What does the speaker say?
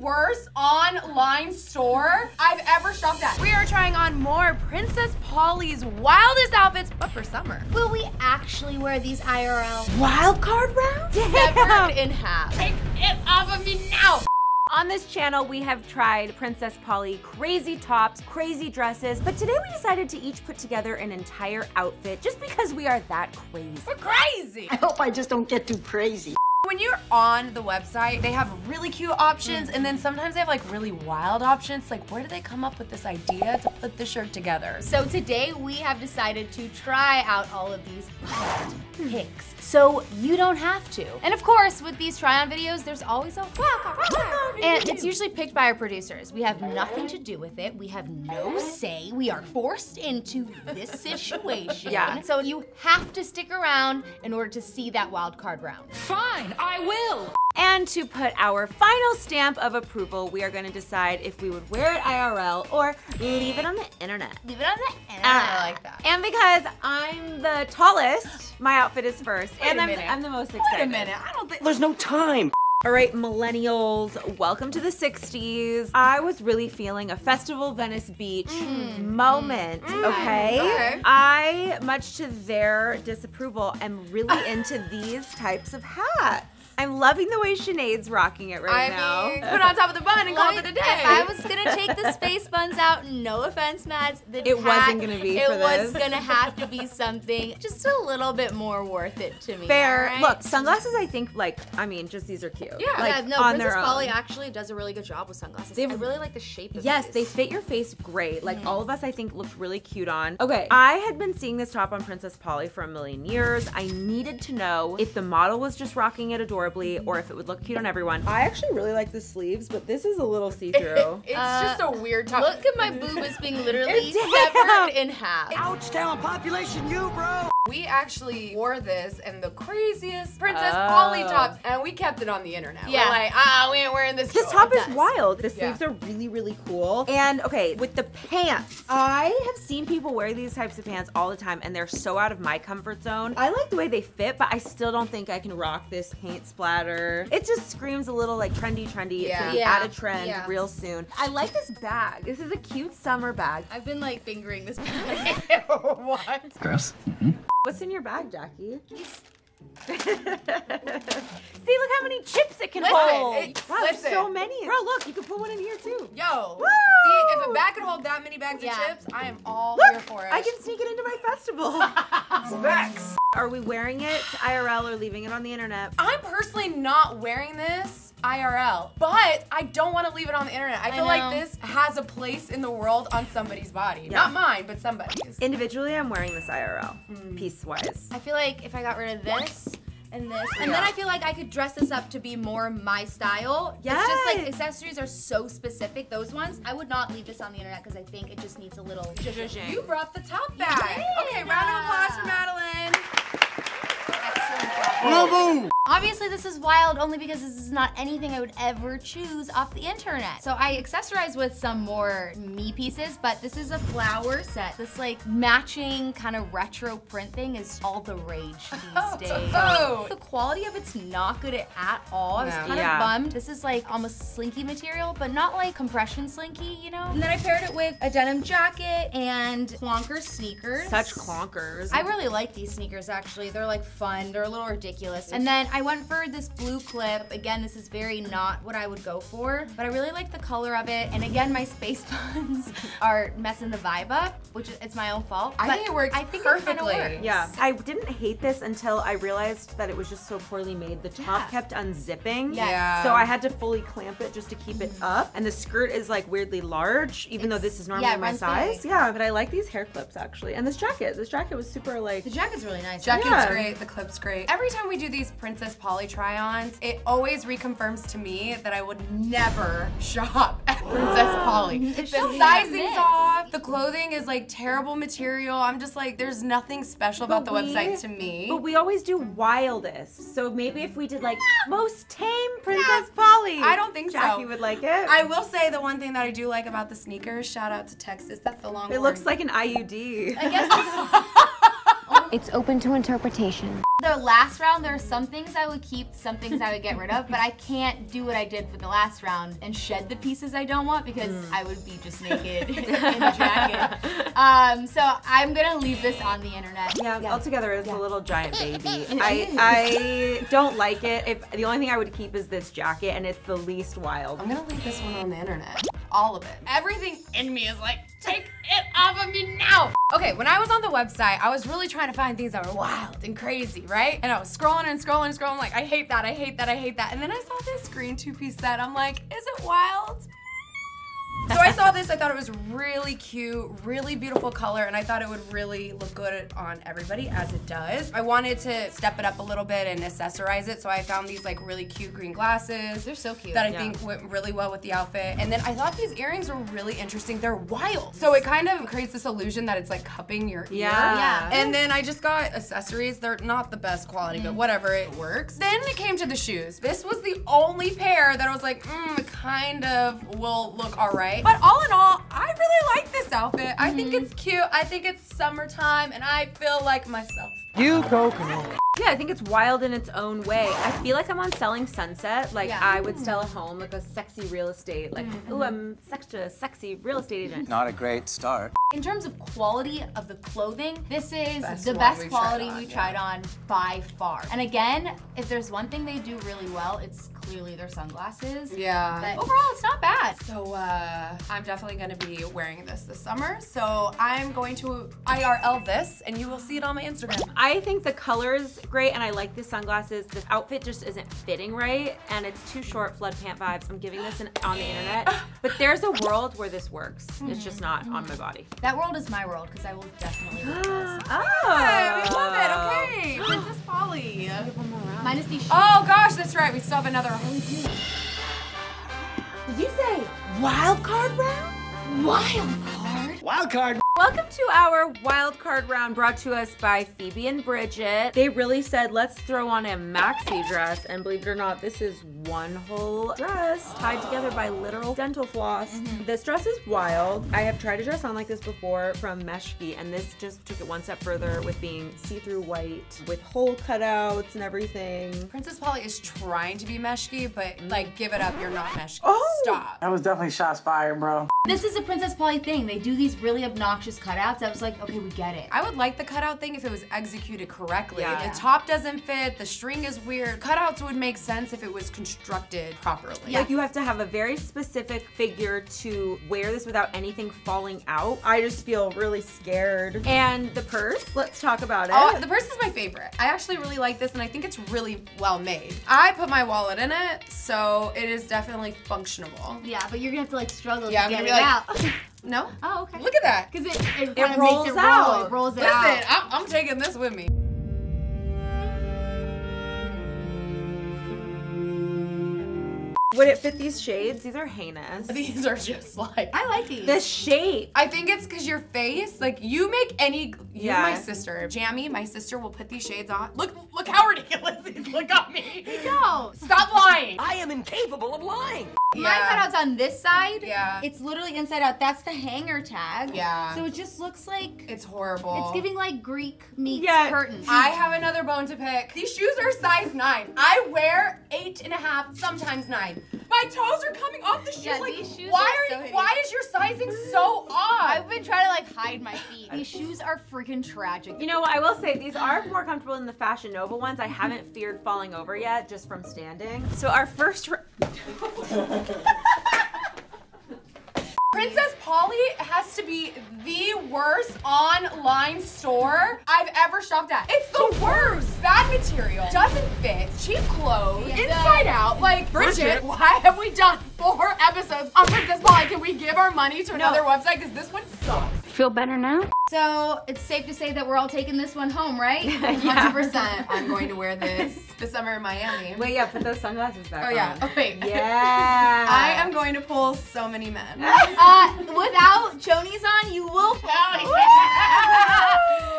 worst online store I've ever shopped at. We are trying on more Princess Polly's wildest outfits, but for summer. Will we actually wear these IRL? Wild card round? Severed in half. Take it off of me now. On this channel, we have tried Princess Polly crazy tops, crazy dresses, but today we decided to each put together an entire outfit just because we are that crazy. We're crazy. I hope I just don't get too crazy. When you're on the website, they have really cute options, and then sometimes they have like really wild options. Like, where did they come up with this idea to put the shirt together? So today we have decided to try out all of these wild picks. So you don't have to. And of course, with these try-on videos, there's always a And it's usually picked by our producers. We have nothing to do with it. We have no say. We are forced into this situation. Yeah. So you have to stick around in order to see that wild card round. Fine, I will. And to put our final stamp of approval, we are going to decide if we would wear it IRL or leave it on the internet. Leave it on the internet. Ah. I like that. And because I'm the tallest, my outfit is first. and a I'm, minute. I'm the most excited. Wait a minute. I don't think. There's no time. All right, millennials, welcome to the 60s. I was really feeling a Festival Venice Beach mm-hmm. moment, mm-hmm. okay? Mm-hmm. Okay. I, much to their disapproval, am really into these types of hats. I'm loving the way Sinead's rocking it right I now. mean, put it on top of the bun and call it a day. If I was gonna take the space buns out, no offense, Mads, the It wasn't gonna be It for was this. gonna have to be something just a little bit more worth it to me. Fair. alright? Look, sunglasses, I think, like, I mean, just these are cute. Yeah. Like, yeah, no, on Princess their own. Polly actually does a really good job with sunglasses. They've- I really like the shape of Yes, these. they fit your face great. Like Mm-hmm. all of us, I think, looked really cute on. Okay, I had been seeing this top on Princess Polly for a million years. I needed to know if the model was just rocking it adorably or if it would look cute on everyone. I actually really like the sleeves, but this is a little see-through. It's Uh, just a weird top. Look at my boob as being literally Damn. severed in half. Ouch, down population, you, bro. We actually wore this in the craziest Princess Oh. Polly tops, and we kept it on the internet. Yeah. We're like, ah, we ain't wearing this. This top is does. wild. The Yeah. sleeves are really, really cool. And okay, with the pants, I have seen people wear these types of pants all the time, and they're so out of my comfort zone. I like the way they fit, but I still don't think I can rock this paint splatter. It just screams a little like trendy, trendy. It's Yeah. gonna be Yeah. out of trend Yeah. real soon. I like this bag. This is a cute summer bag. I've been like fingering this. what? Gross. What's in your bag, Jackie? See, look how many chips it can Listen, hold. it- wow, there's so many. Bro, look, you can put one in here too. Yo. Woo! See, if a bag could hold that many bags Yeah. of chips, I am all Look, here for it. I can sneak it into my festival. Snacks. Are we wearing it to IRL or leaving it on the internet? I'm personally not wearing this IRL, but I don't want to leave it on the internet. I I feel like this has a place in the world on somebody's body. Yeah. Not mine, but somebody's. Individually, I'm wearing this IRL, Mm. piece wise. I feel like if I got rid of this and this, and Yeah. then I feel like I could dress this up to be more my style. It's just like accessories are so specific. Those ones, I would not leave this on the internet because I think it just needs a little. You brought the top back. did. Okay, round of applause for Madeleine. Bravo. Obviously, this is wild only because this is not anything I would ever choose off the internet. So I accessorize with some more me pieces, but this is a flower set. This like matching kind of retro print thing is all the rage these oh, days. Oh. The quality of it's not good at all. I was No. kind of Yeah. bummed. This is like almost slinky material, but not like compression slinky, you know? And then I paired it with a denim jacket and Clonker sneakers. Such clonkers. I really like these sneakers actually. They're like fun. They're a little ridiculous. And then I went for this blue clip. Again, this is very not what I would go for, but I really like the color of it. And again, my space buns are messing the vibe up, which is it's my own fault. I think it works I think it perfectly. works. yeah, I didn't hate this until I realized that it was just so poorly made. The top Yeah. kept unzipping. Yes. Yeah. So I had to fully clamp it just to keep it up. And the skirt is like weirdly large, even though this is normally yeah, my size. big. Yeah, but I like these hair clips actually. And this jacket. This jacket was super like The jacket's really nice. Jacket's Yeah. great, the clip's great. Every time we do these Princess Polly try-ons, it always reconfirms to me that I would never shop at Princess Polly. The It's so sizing's miss. off, the clothing is like terrible material. I'm just like, there's nothing special about the we- website to me. But we always do wildest. So maybe if we did like most tame Princess Polly. I don't think so. Jackie would like it. I will say the one thing that I do like about the sneakers, shout out to Texas, that's the long it looks like an IUD. I guess it's, It's open to interpretation. The last round, there are some things I would keep, some things I would get rid of, but I can't do what I did for the last round and shed the pieces I don't want because I would be just naked in a jacket. Um, so I'm gonna leave this on the internet. Yeah, altogether it's a little giant baby. I I don't like it. If the only thing I would keep is this jacket, and it's the least wild. I'm gonna leave this one on the internet. All of it. Everything in me is like, take it off of me now. Okay, when I was on the website, I was really trying to find things that were wild and crazy, right? And I was scrolling and scrolling and scrolling, like, I hate that, I hate that, I hate that. And then I saw this green two piece set. I'm like, is it wild? So I saw this, I thought it was really cute, really beautiful color, and I thought it would really look good on everybody as it does. I wanted to step it up a little bit and accessorize it, so I found these like really cute green glasses. They're so cute. That I Yeah. think went really well with the outfit. And then I thought these earrings were really interesting. They're wild. So it kind of creates this illusion that it's like cupping your ear. Yeah. Yeah. And then I just got accessories. They're not the best quality, but whatever, it works. Then it came to the shoes. This was the only pair that I was like, mm, kind of will look all right. But all in all, I really like this outfit. I think mm-hmm. it's cute. I think it's summertime, and I feel like myself. You go, Camille. Yeah, I think it's wild in its own way. I feel like I'm on Selling Sunset. Like Yeah. I would sell a home, like a sexy real estate. Like, mm-hmm. ooh, I'm such a sexy real estate agent. Not a great start. In terms of quality of the clothing, this is Best the best we've quality tried on, we yeah. tried on by far. And again, if there's one thing they do really well, it's clearly their sunglasses. Yeah. But overall, it's not bad. So uh, I'm definitely going to be wearing this this summer. So I'm going to IRL this, and you will see it on my Instagram. I think the color is great and I like the sunglasses. The outfit just isn't fitting right and it's too short flood pant vibes. I'm giving this an, on the internet. But there's a world where this works. It's just not on my body. That world is my world because I will definitely wear this. Ah. oh. Hey, we love it. Okay, Princess Polly. Minus these oh, shoes. Oh gosh, that's right. We still have another. Oh, Did you say wild card round? wild card. Wild card. Welcome to our wild card round brought to us by Phoebe and Bridget. They really said, let's throw on a maxi dress. And believe it or not, this is one whole dress tied together by literal dental floss. Mm-hmm. This dress is wild. I have tried a dress on like this before from Meshki, and this just took it one step further with being see-through white with hole cutouts and everything. Princess Polly is trying to be meshki, but mm-hmm. like, give it up. You're not meshki. Oh! Stop. That was definitely shots fired, bro. This is a Princess Polly thing. They do these really obnoxious cutouts. I was like, okay, we get it. I would like the cutout thing if it was executed correctly. Yeah. The top doesn't fit, the string is weird. Cutouts would make sense if it was constructed properly. Yeah. Like you have to have a very specific figure to wear this without anything falling out. I just feel really scared. And the purse, let's talk about oh, it. Oh, the purse is my favorite. I actually really like this and I think it's really well made. I put my wallet in it, so it is definitely functional. Yeah, but you're gonna have to like struggle Yeah, to I'm get gonna it like- out. No? oh, okay. Look at that. Because it, it, kind of rolls makes it roll. out. It rolls it Listen, out. I'm, I'm taking this with me. Would it fit these shades? These are heinous. These are just like. I like these. The shape. I think it's because your face, like you make any, you Yeah. my sister, Jamie, my sister will put these shades on. Look, look how ridiculous these look on me. no. Stop lying. I am incapable of lying. My cutout's on this side. Yeah. It's literally inside out. That's the hanger tag. Yeah. So it just looks like It's horrible. it's giving like Greek meets Yeah. curtains. I have another bone to pick. These shoes are size nine. I wear eight and a half, sometimes nine. My toes are coming off the shoe. Yeah, like, these shoes why are are, so you, why is your sizing so odd? I've been trying to like hide my feet. These shoes are freaking tragic. You know what? I will say these are more comfortable than the Fashion Nova ones. I haven't feared falling over yet just from standing. So our first. Princess Polly has to be the worst online store I've ever shopped at. It's the worst. Bad material, doesn't fit, cheap clothes, Yeah. inside out. Like, Bridget, Bridget. why have we done four episodes on Princess Polly? Can we give our money to another website? Because this one sucks. Feel better now? So it's safe to say that we're all taking this one home, right? 100%. I'm going to wear this this summer in Miami. Wait, yeah, put those sunglasses back Oh, yeah. on. Oh, wait. Yeah. I am going to pull so many men. Uh, without chonies on, you will.